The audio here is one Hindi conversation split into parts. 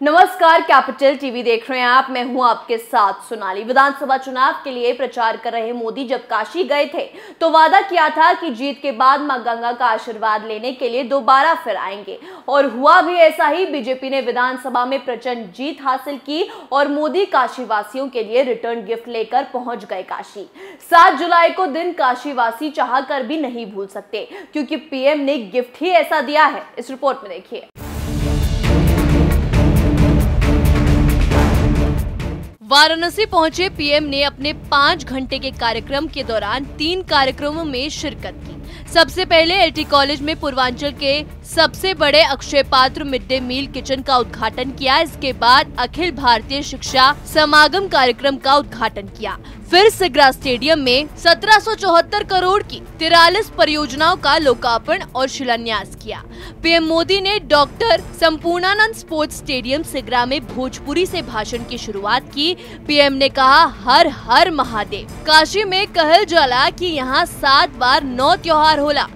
नमस्कार, कैपिटल टीवी देख रहे हैं आप। मैं हूँ आपके साथ सोनाली। विधानसभा चुनाव के लिए प्रचार कर रहे मोदी जब काशी गए थे तो वादा किया था कि जीत के बाद माँ गंगा का आशीर्वाद लेने के लिए दोबारा फिर आएँगे। और हुआ भी ऐसा ही, बीजेपी ने विधानसभा में प्रचंड जीत हासिल की और मोदी काशीवासियों के लिए रिटर्न गिफ्ट लेकर पहुँच गए काशी। सात जुलाई को दिन काशीवासी चाह भी नहीं भूल सकते, क्योंकि पीएम ने गिफ्ट ही ऐसा दिया है। इस रिपोर्ट में देखिए। वाराणसी पहुँचे पीएम ने अपने पाँच घंटे के कार्यक्रम के दौरान तीन कार्यक्रमों में शिरकत की। सबसे पहले एलटी कॉलेज में पूर्वांचल के सबसे बड़े अक्षय पात्र मिड डे मील किचन का उद्घाटन किया। इसके बाद अखिल भारतीय शिक्षा समागम कार्यक्रम का उद्घाटन किया। फिर सिगरा स्टेडियम में सत्रह सौ चौहत्तर करोड़ की तिरालीस परियोजनाओं का लोकार्पण और शिलान्यास किया। पीएम मोदी ने doctor Sampurnanand sports stadium Sigra में भोजपुरी से भाषण की शुरुआत की। पीएम ने कहा, हर हर महादेव। काशी में कहल जला कि यहाँ सात बार नौ त्योहार होला।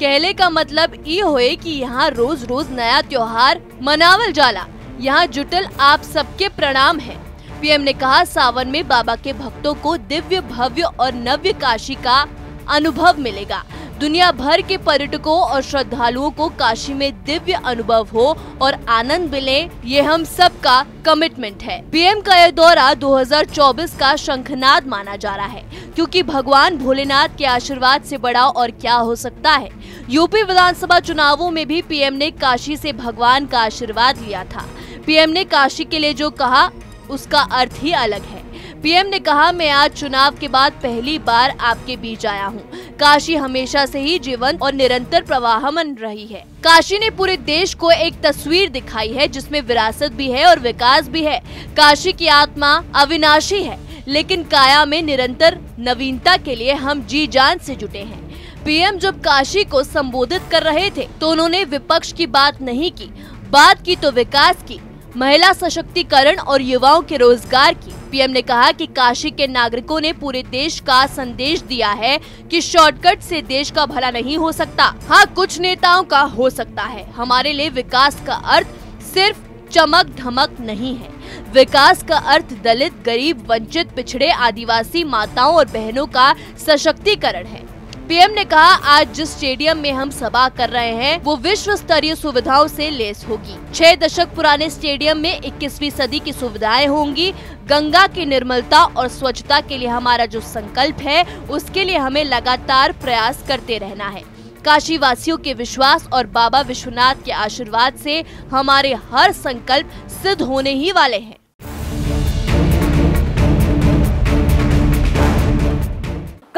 कहले का मतलब ये होए कि यहाँ रोज रोज नया त्योहार मनावल जाला। यहाँ जुटल आप सबके प्रणाम है। पीएम ने कहा, सावन में बाबा के भक्तों को दिव्य भव्य और नव्य काशी का अनुभव मिलेगा। दुनिया भर के पर्यटकों और श्रद्धालुओं को काशी में दिव्य अनुभव हो और आनंद मिले, ये हम सब का कमिटमेंट है। पीएम का यह दौरा 2024 का शंखनाद माना जा रहा है, क्योंकि भगवान भोलेनाथ के आशीर्वाद से बड़ा और क्या हो सकता है। यूपी विधानसभा चुनावों में भी पीएम ने काशी से भगवान का आशीर्वाद लिया था। पीएम ने काशी के लिए जो कहा उसका अर्थ ही अलग है। पीएम ने कहा, मैं आज चुनाव के बाद पहली बार आपके बीच आया हूँ। काशी हमेशा से ही जीवन और निरंतर प्रवाहमन रही है। काशी ने पूरे देश को एक तस्वीर दिखाई है, जिसमें विरासत भी है और विकास भी है। काशी की आत्मा अविनाशी है, लेकिन काया में निरंतर नवीनता के लिए हम जी जान से जुटे हैं। पीएम जब काशी को संबोधित कर रहे थे तो उन्होंने विपक्ष की बात नहीं की। बात की तो विकास की महिला सशक्तिकरण और युवाओं के रोज़गार की। पीएम ने कहा कि काशी के नागरिकों ने पूरे देश का संदेश दिया है कि शॉर्टकट से देश का भला नहीं हो सकता। हाँ कुछ नेताओं का हो सकता है। हमारे लिए विकास का अर्थ सिर्फ़ चमक धमक नहीं है। विकास का अर्थ दलित, गरीब, वंचित, पिछड़े, आदिवासी माताओं और बहनों का सशक्तिकरण है। पीएम ने कहा, आज जिस स्टेडियम में हम सभा कर रहे हैं, वो विश्व स्तरीय सुविधाओं से लेस होगी। छह दशक पुराने स्टेडियम में 21वीं सदी की सुविधाएँ होंगी। गंगा की निर्मलता और स्वच्छता के लिए हमारा जो संकल्प है, उसके लिए हमें लगातार प्रयास करते रहना है। काशी वासियों के विश्वास और बाबा विश्वनाथ के आशीर्वाद से हमारे हर संकल्प सिद्ध होने ही वाले हैं।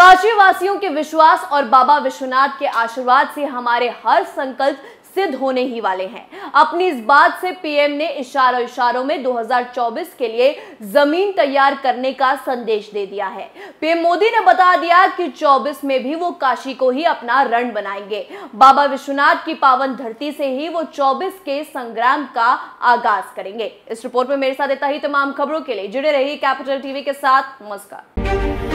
काशी वासियों के विश्वास और बाबा विश्वनाथ के आशीर्वाद से हमारे हर संकल्प सिद्ध होने ही वाले हैं। अपनी इस बात से पीएम ने इशारों इशारों में 2024 के लिए ज़मीन तैयार करने का संदेश दे दिया है। पीएम मोदी ने बता दिया कि 24 में भी वो काशी को ही अपना रण बनाएँगे। बाबा विश्वनाथ की पावन धरती से ही वो 24 के संग्राम का आगाज़ करेंगे। इस रिपोर्ट में मेरे साथ इतना ही। तमाम खबरों के लिए जुड़े रहिए कैपिटल टीवी के साथ। नमस्कार।